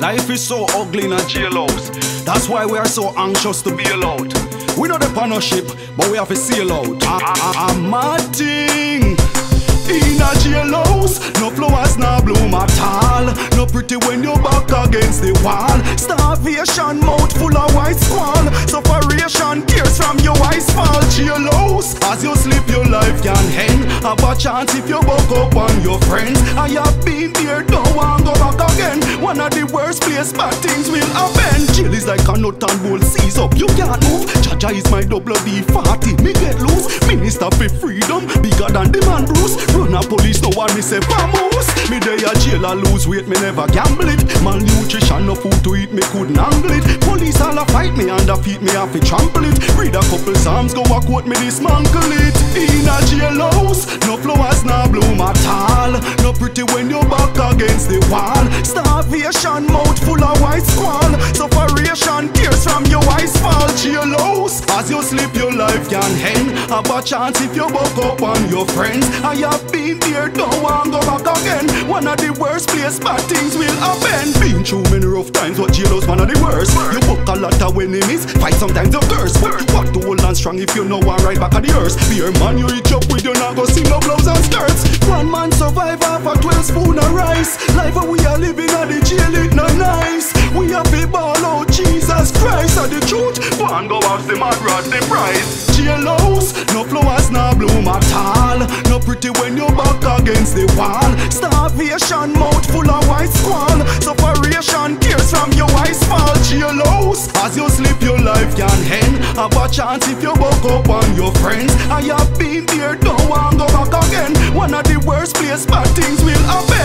Life is so ugly in a. That's why we are so anxious to bail out. We know the on a ship, but we have to sail out. I'm mad thing. In a jailhouse, no flowers now bloom at all. No pretty when you're back against the wall. Starvation, mouth full of white squall. Sufferation, tears from your eyes fall. Jailhouse, as you sleep, your life can end. Have a chance if you buck up on your friends. I have been there, One of the worst place, bad things will happen. Jail is like a nut and bolt, seize up, you can't move. Jaja is my double D 40, me get loose. Minister for freedom, bigger than the man Bruce. Run a police, no one me say vamos. Me day a jail, I lose weight, me never gamble it. Malnutrition, no food to eat, me couldn't handle it. Police all a fight me and a feet, me have to trample it. Read a couple psalms, go a quote me dismantle it. In a jailhouse, no flowers, no bloom at all. No pretty when you're back against the wall. Starvation, mouth full of white squall. Sufferation, tears from your eyes fall. Jailhouse, as you sleep, your life can end. Have a chance if you buck up on your friends. I have been there, don't want go back again. One of the worst place, bad things will happen. Been through many rough times, but jailhouse one of the worst. You book a lot of enemies, fight sometimes you curse. But got to hold on strong if you know one right back at the earth. Beer man, you reach up with you not go see no gloves and skirts. A spoon of rice. Life we are living at the jail, it not nice. We have to ball out Jesus Christ are the truth. One go off the mad rod the price. Jailhouse, no flowers, no bloom at all. No pretty when you're back against the wall. Starvation, mouth full of white squall. Have a chance if you buck up on your friends. I have been there, don't want go back again. One of the worst place, bad things will happen.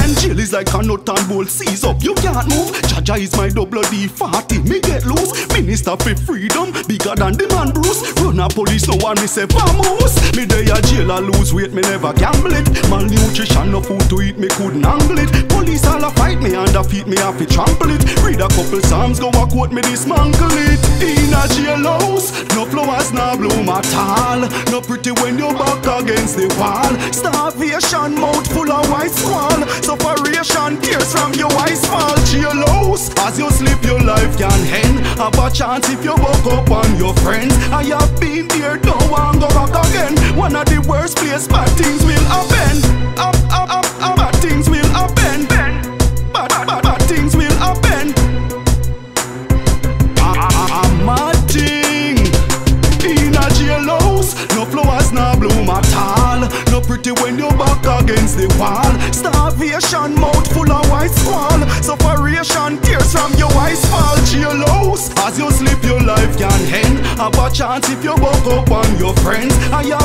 Is like a nut and bolt, seize up, you can't move. Jaja is my double D 40, me get loose. Minister for freedom, bigger than the man Bruce. Run a police, no one me say vamos. Me day a jail, I lose weight, me never gamble it. Malnutrition, no food to eat, me couldn't angle it. Police all a fight me and a feet, me have to trample it. Read a couple psalms, go a quote me dismantle it. In a jailhouse, no flowers, no bloom at all. No pretty when you're back against the wall. Starvation, mouth full of white squall. Sufferation, tears from your eyes fall. Jailhouse, as you sleep, your life can end. Have a chance if you buck up on your friends. I have been there, don't want go back again. One of the worst place, bad things will happen. Up, up, up, When you're back against the wall. Starvation, mouth full of white squall Sufferation, tears from your eyes fall. Jailhouse, as you sleep your life can end. Have a chance if you buck up on your friends. I have